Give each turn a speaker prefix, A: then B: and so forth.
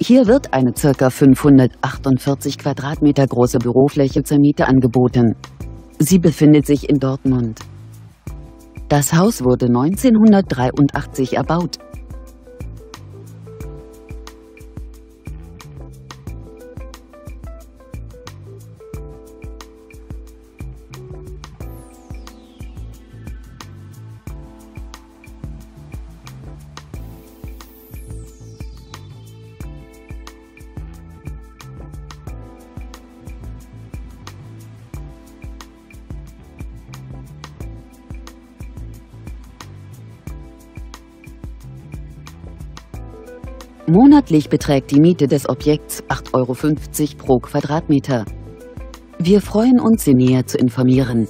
A: Hier wird eine ca. 548 Quadratmeter große Bürofläche zur Miete angeboten. Sie befindet sich in Dortmund. Das Haus wurde 1983 erbaut. Monatlich beträgt die Miete des Objekts 8,50 Euro pro Quadratmeter. Wir freuen uns, Sie näher zu informieren.